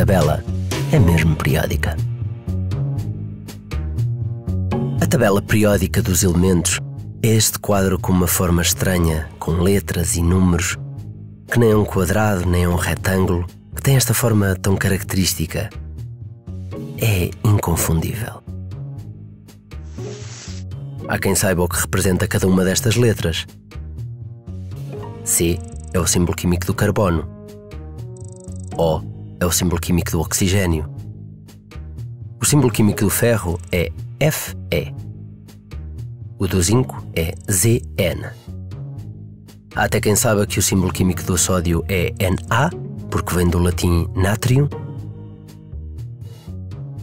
tabela é mesmo periódica. A tabela periódica dos elementos é este quadro com uma forma estranha, com letras e números, que nem é um quadrado nem é um retângulo, que tem esta forma tão característica. É inconfundível. Há quem saiba o que representa cada uma destas letras. C é o símbolo químico do carbono. O é o símbolo químico do oxigênio. O símbolo químico do ferro é Fe. O do zinco é Zn. Há até quem saiba que o símbolo químico do sódio é Na, porque vem do latim natrium,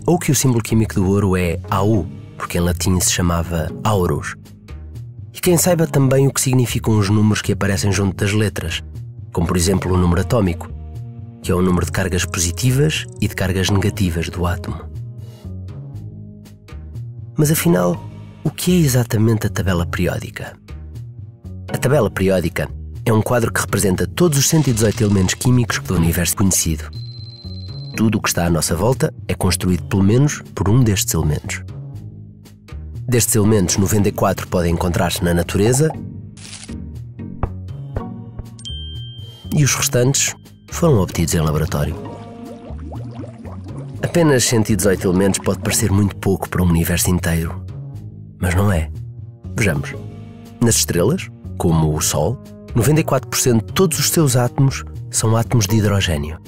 ou que o símbolo químico do ouro é Au, porque em latim se chamava auros. E quem saiba também o que significam os números que aparecem junto das letras, como por exemplo o número atômico, que é o número de cargas positivas e de cargas negativas do átomo. Mas afinal, o que é exatamente a tabela periódica? A tabela periódica é um quadro que representa todos os 118 elementos químicos do universo conhecido. Tudo o que está à nossa volta é construído pelo menos por um destes elementos. Destes elementos, 94 podem encontrar-se na natureza e os restantes foram obtidos em laboratório. Apenas 118 elementos pode parecer muito pouco para um universo inteiro, mas não é. Vejamos. Nas estrelas, como o Sol, 94% de todos os seus átomos são átomos de hidrogênio.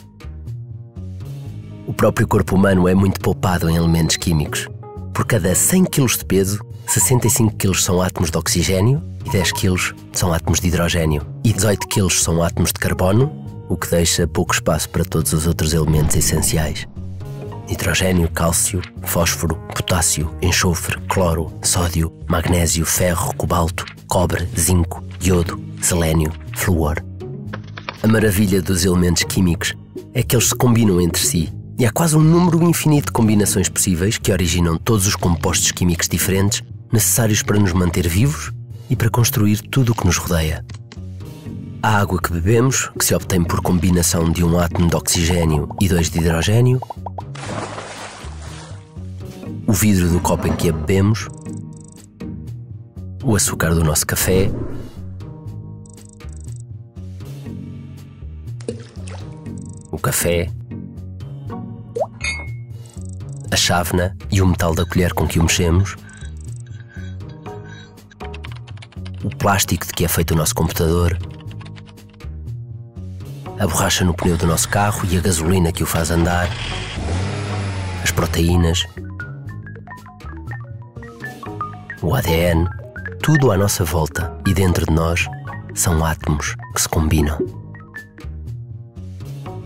O próprio corpo humano é muito poupado em elementos químicos. Por cada 100 kg de peso, 65 kg são átomos de oxigênio e 10 kg são átomos de hidrogênio e 18 kg são átomos de carbono, o que deixa pouco espaço para todos os outros elementos essenciais. Nitrogênio, cálcio, fósforo, potássio, enxofre, cloro, sódio, magnésio, ferro, cobalto, cobre, zinco, iodo, selênio, flúor. A maravilha dos elementos químicos é que eles se combinam entre si e há quase um número infinito de combinações possíveis que originam todos os compostos químicos diferentes necessários para nos manter vivos e para construir tudo o que nos rodeia. A água que bebemos, que se obtém por combinação de um átomo de oxigênio e dois de hidrogênio, o vidro do copo em que a bebemos, o açúcar do nosso café, o café, a chávena e o metal da colher com que o mexemos, o plástico de que é feito o nosso computador, a borracha no pneu do nosso carro e a gasolina que o faz andar, as proteínas, o ADN, tudo à nossa volta e dentro de nós são átomos que se combinam.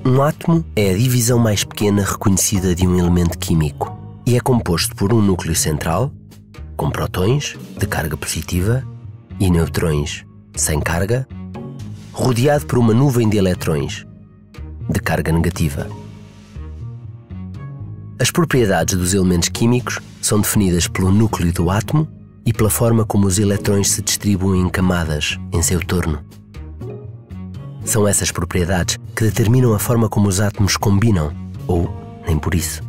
Um átomo é a divisão mais pequena reconhecida de um elemento químico e é composto por um núcleo central, com protões de carga positiva e neutrões sem carga, rodeado por uma nuvem de eletrões de carga negativa. As propriedades dos elementos químicos são definidas pelo núcleo do átomo e pela forma como os eletrões se distribuem em camadas em seu torno. São essas propriedades que determinam a forma como os átomos combinam, ou nem por isso.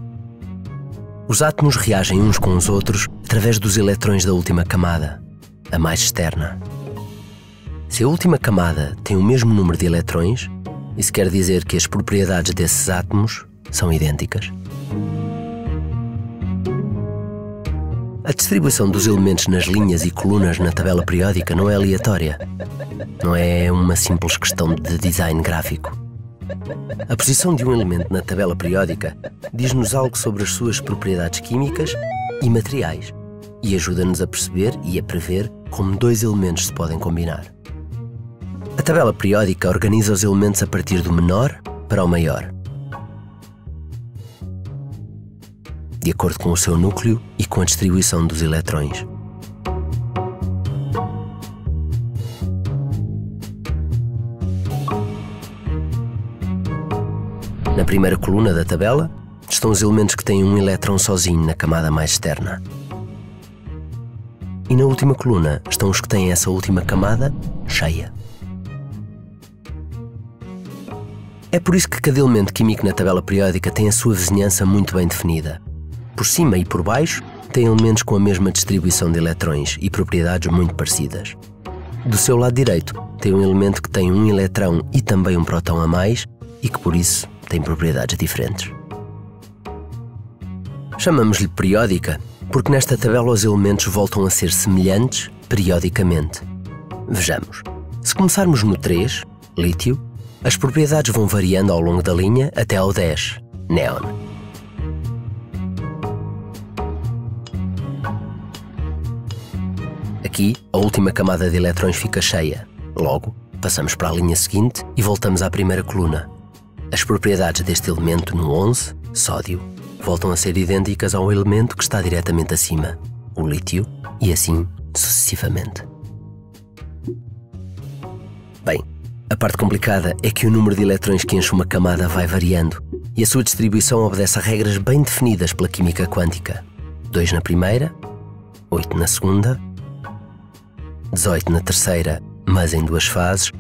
Os átomos reagem uns com os outros através dos eletrões da última camada, a mais externa. Se a última camada tem o mesmo número de eletrões, isso quer dizer que as propriedades desses átomos são idênticas. A distribuição dos elementos nas linhas e colunas na tabela periódica não é aleatória. Não é uma simples questão de design gráfico. A posição de um elemento na tabela periódica diz-nos algo sobre as suas propriedades químicas e materiais e ajuda-nos a perceber e a prever como dois elementos se podem combinar. A tabela periódica organiza os elementos a partir do menor para o maior. de acordo com o seu núcleo e com a distribuição dos eletrões. Na primeira coluna da tabela estão os elementos que têm um elétron sozinho na camada mais externa. E na última coluna estão os que têm essa última camada cheia. É por isso que cada elemento químico na tabela periódica tem a sua vizinhança muito bem definida. Por cima e por baixo, tem elementos com a mesma distribuição de eletrões e propriedades muito parecidas. Do seu lado direito, tem um elemento que tem um eletrão e também um próton a mais e que por isso tem propriedades diferentes. Chamamos-lhe periódica porque nesta tabela os elementos voltam a ser semelhantes periodicamente. Vejamos. Se começarmos no 3, lítio, as propriedades vão variando ao longo da linha até ao 10, neon. Aqui, a última camada de eletrões fica cheia. Logo, passamos para a linha seguinte e voltamos à primeira coluna. As propriedades deste elemento no 11, sódio, voltam a ser idênticas ao elemento que está diretamente acima, o lítio, e assim sucessivamente. Bem, a parte complicada é que o número de eletrões que enche uma camada vai variando e a sua distribuição obedece a regras bem definidas pela química quântica. 2 na primeira, 8 na segunda, 18 na terceira, mas em duas fases,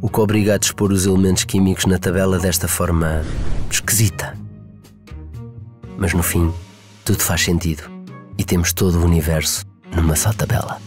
o que obriga a dispor os elementos químicos na tabela desta forma esquisita. Mas no fim, tudo faz sentido e temos todo o universo numa só tabela.